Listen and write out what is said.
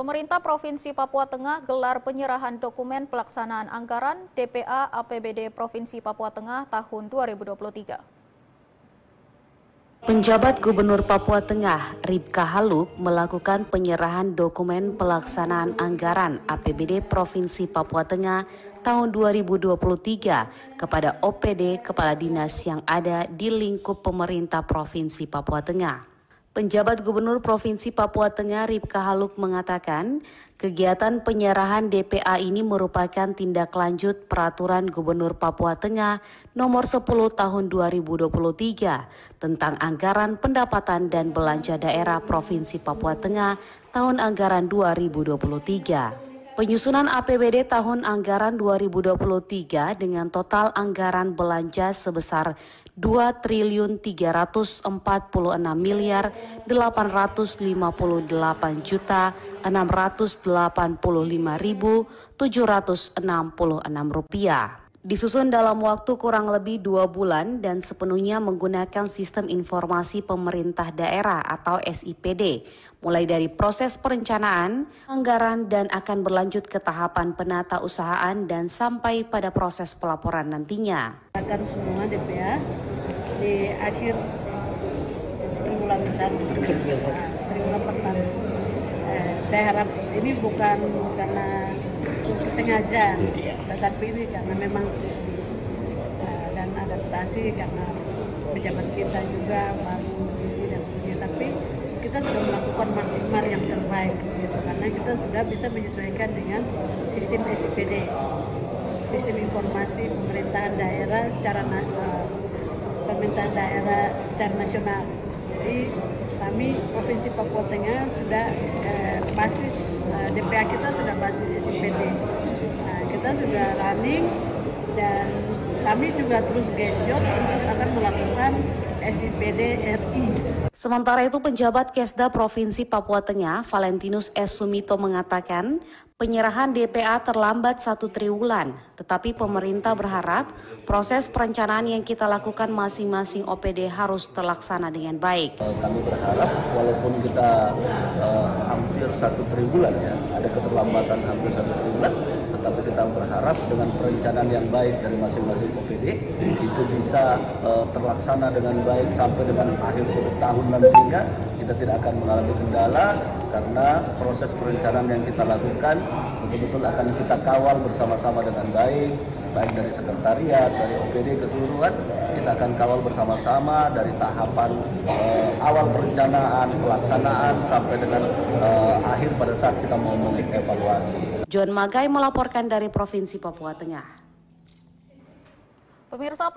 Pemerintah Provinsi Papua Tengah gelar penyerahan dokumen pelaksanaan anggaran DPA APBD Provinsi Papua Tengah tahun 2023. Penjabat Gubernur Papua Tengah, Ribka Haluk, melakukan penyerahan dokumen pelaksanaan anggaran APBD Provinsi Papua Tengah tahun 2023 kepada OPD Kepala Dinas yang ada di lingkup pemerintah Provinsi Papua Tengah. Penjabat Gubernur Provinsi Papua Tengah Ripka Haluk mengatakan, kegiatan penyerahan DPA ini merupakan tindak lanjut Peraturan Gubernur Papua Tengah Nomor 10 Tahun 2023 tentang anggaran pendapatan dan belanja daerah Provinsi Papua Tengah tahun anggaran 2023. Penyusunan APBD tahun anggaran 2023 dengan total anggaran belanja sebesar 2 triliun 346 miliar 858 juta 685 ribu 766 rupiah disusun dalam waktu kurang lebih dua bulan dan sepenuhnya menggunakan sistem informasi pemerintah daerah atau SIPD, mulai dari proses perencanaan, anggaran, dan akan berlanjut ke tahapan penata usahaan dan sampai pada proses pelaporan nantinya. Akan semua DPA di akhir triwulan satu, triwulan pertama. Eh, saya harap ini bukan karena sengaja. Tetapi ini karena memang sistem uh, dan adaptasi karena pejabat kita juga baru mengisi dan sebagainya. Tapi kita sudah melakukan maksimal yang terbaik gitu karena kita sudah bisa menyesuaikan dengan sistem SIPD sistem informasi pemerintahan daerah secara uh, pemerintahan daerah secara nasional. Jadi kami Provinsi Papua Tengah sudah eh, basis eh, DPA kita sudah basis SIPD. Sudah running dan kami juga terus genjot untuk akan melakukan SIPD RI. Sementara itu penjabat Kesda Provinsi Papua Tengah, Valentinus S. Sumito mengatakan penyerahan DPA terlambat satu triwulan, tetapi pemerintah berharap proses perencanaan yang kita lakukan masing-masing OPD harus terlaksana dengan baik. Eh, kami berharap walaupun kita uh, hampir satu triwulan ya, ada keterlambatan hampir satu triwulan, berharap dengan perencanaan yang baik dari masing-masing OPD itu bisa uh, terlaksana dengan baik sampai dengan akhir tahun nantinya kita tidak akan mengalami kendala karena proses perencanaan yang kita lakukan betul-betul akan kita kawal bersama-sama dengan baik baik dari sekretariat, dari OPD keseluruhan kita akan kawal bersama-sama dari tahapan eh, awal perencanaan, pelaksanaan sampai dengan eh, akhir pada saat kita mau mengevaluasi. John Magai melaporkan dari Provinsi Papua Tengah. Pemirsa